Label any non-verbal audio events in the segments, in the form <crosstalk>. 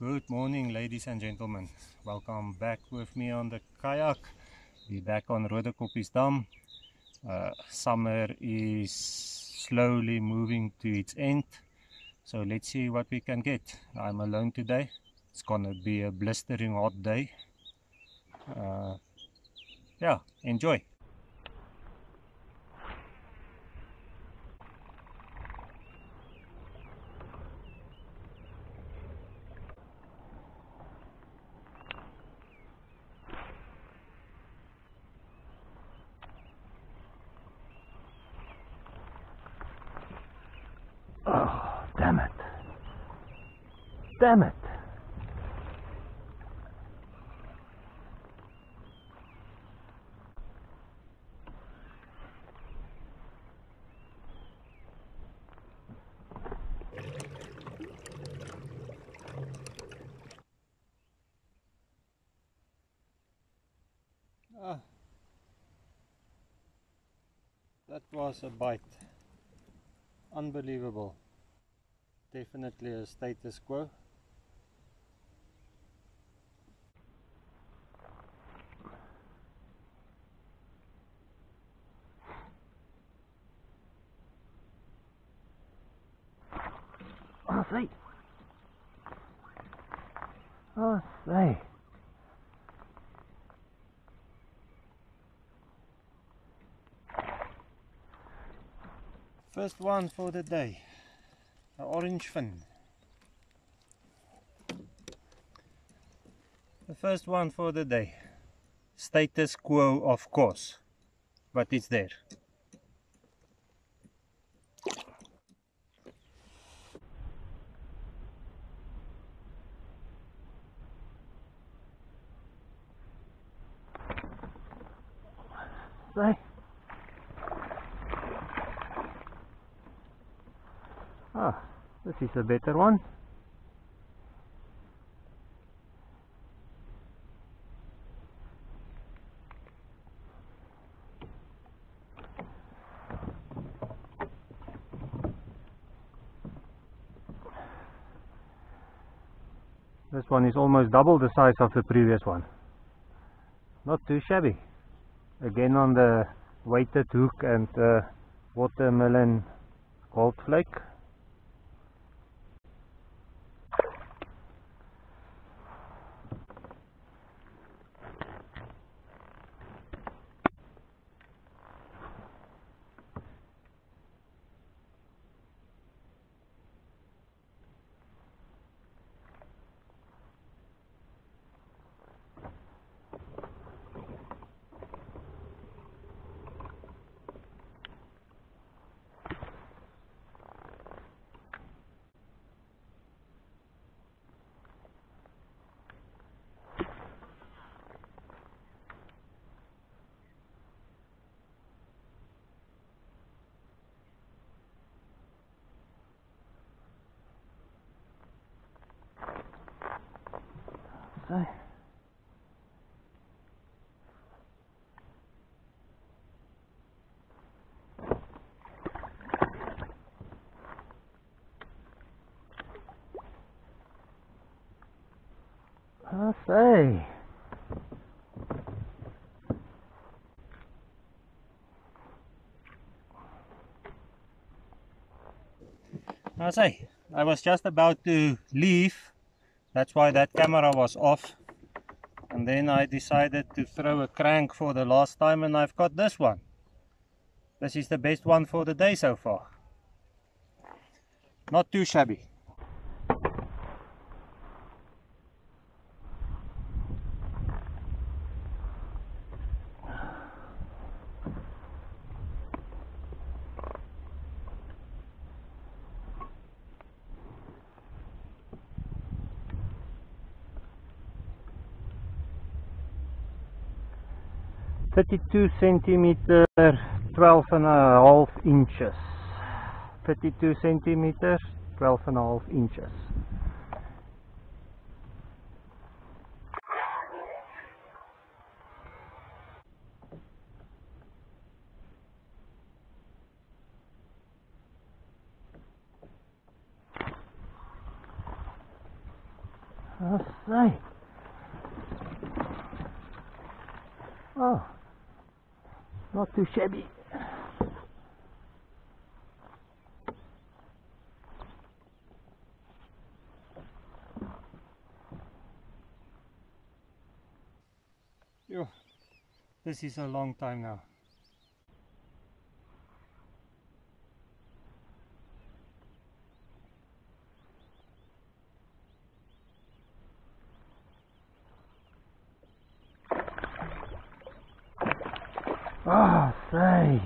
Good morning, ladies and gentlemen. Welcome back with me on the kayak. We're back on Roodekoppiesdam. Uh, summer is slowly moving to its end. So let's see what we can get. I'm alone today. It's gonna be a blistering hot day. Uh, yeah, enjoy. Damn it. Ah, that was a bite. Unbelievable. Definitely a status quo. Oh, say. Oh, say. First one for the day. An orange fin. The first one for the day. Status quo, of course, but it's there. Say. Ah, this is a better one. This one is almost double the size of the previous one. Not too shabby. Again on the weighted hook and uh, watermelon gold flake. I ah, say. I say, I was just about to leave. That's why that camera was off. And then I decided to throw a crank for the last time and I've got this one. This is the best one for the day so far. Not too shabby. Thirty-two centimeter, twelve and a half inches. Thirty-two centimeters, twelve and a half inches. I say. Oh, not too shabby. Yo, this is a long time now. Oh, say.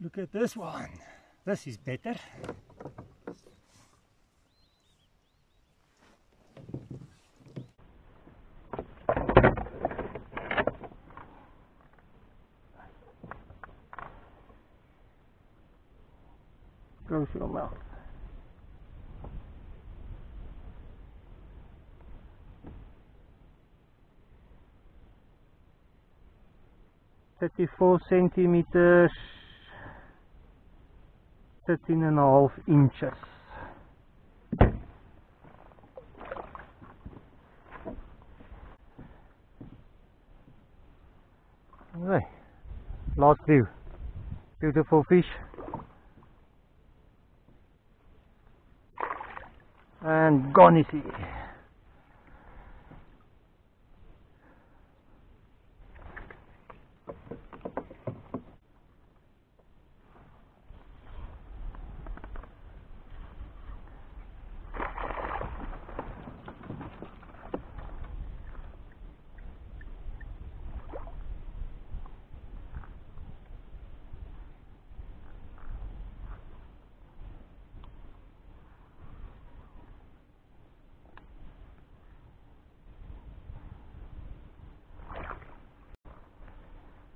Look at this one. This is better. Goes your mouth. Thirty-four centimeters, thirteen and a half inches. Okay, last view. Beautiful fish. and gone is he.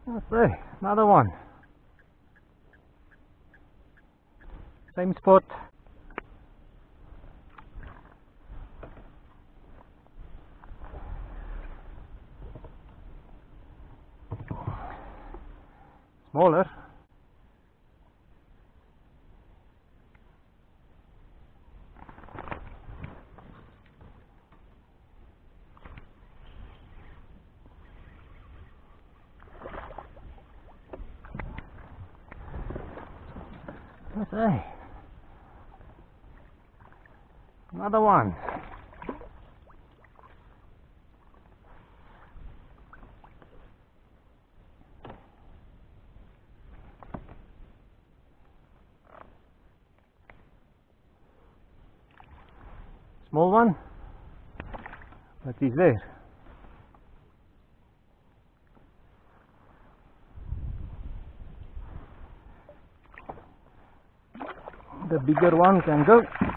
Okay, another one. Same spot. Okay. Another one. Small one, but he's there. The bigger one can go.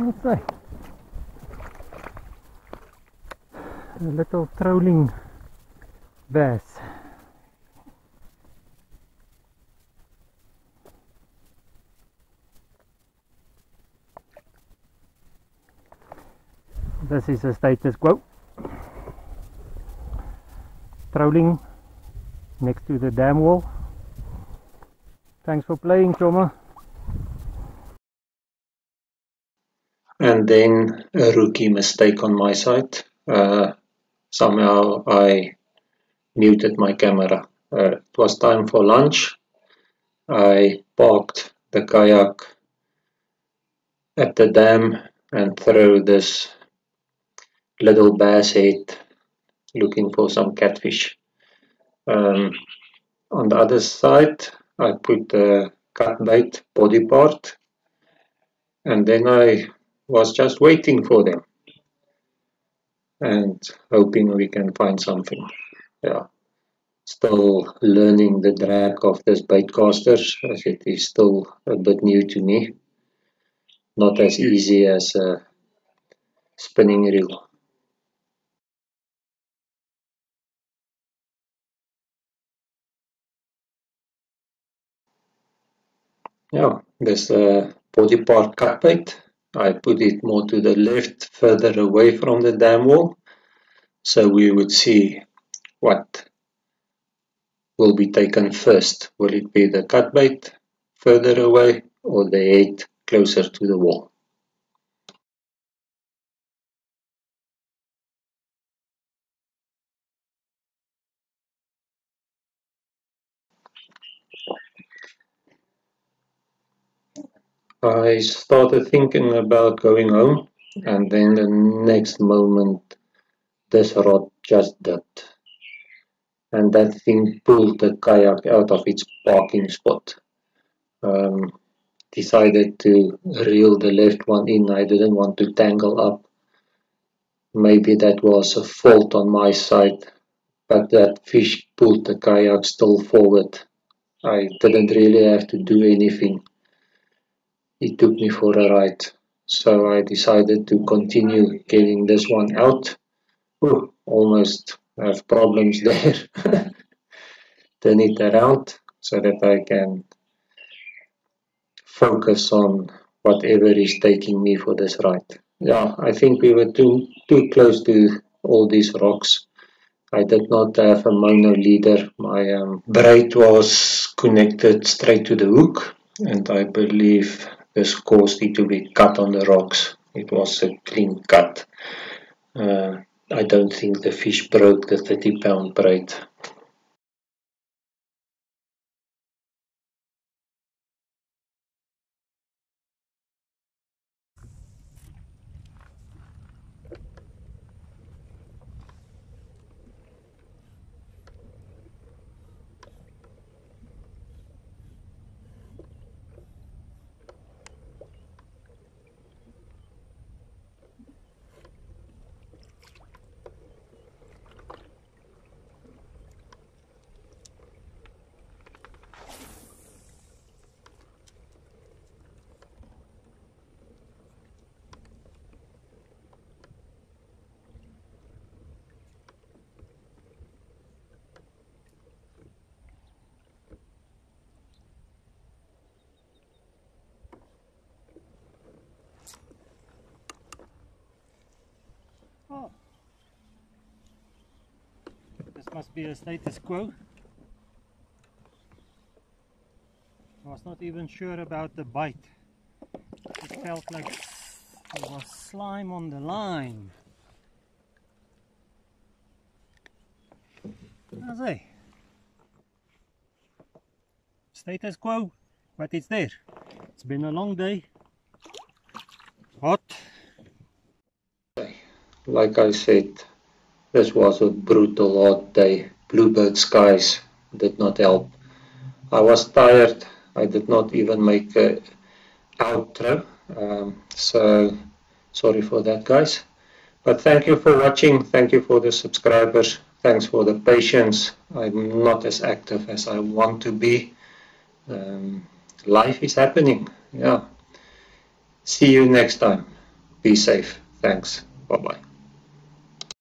Let's say a little trolling bass. This is the status quo. Trolling next to the dam wall. Thanks for playing, Choma. Then a rookie mistake on my side. Uh, somehow I muted my camera. Uh, it was time for lunch. I parked the kayak at the dam and threw this little bass head looking for some catfish. Um, on the other side I put the cut bait body part and then I was just waiting for them. and hoping we can find something. Yeah, still learning the drag of this baitcaster as it is still a bit new to me. Not as easy as a spinning reel. Yeah, this a body part cut bait. I put it more to the left, further away from the dam wall. So we would see what will be taken first. Will it be the cut bait further away or the head closer to the wall? I started thinking about going home and then the next moment this rod just dipped and that thing pulled the kayak out of its parking spot. Um, decided to reel the left one in, I didn't want to tangle up. Maybe that was a fault on my side, but that fish pulled the kayak still forward. I didn't really have to do anything he took me for a ride. So I decided to continue getting this one out. Ooh, almost have problems <laughs> there. Turn it around so that I can focus on whatever is taking me for this ride. Yeah, I think we were too too close to all these rocks. I did not have a mono leader. My um, braid was connected straight to the hook and I believe this caused it to be cut on the rocks. It was a clean cut. Uh, I don't think the fish broke the 30 pound braid. Oh. This must be a status quo. I was not even sure about the bite. It felt like there was slime on the line. I say, status quo, but it's there. It's been a long day. Hot. like I said, this was a brutal hot day. Bluebird skies did not help. I was tired. I did not even make a outro. Um, so sorry for that, guys. But thank you for watching. Thank you for the subscribers. Thanks for the patience. I'm not as active as I want to be. Um, life is happening. Yeah. See you next time. Be safe. Thanks. Bye bye.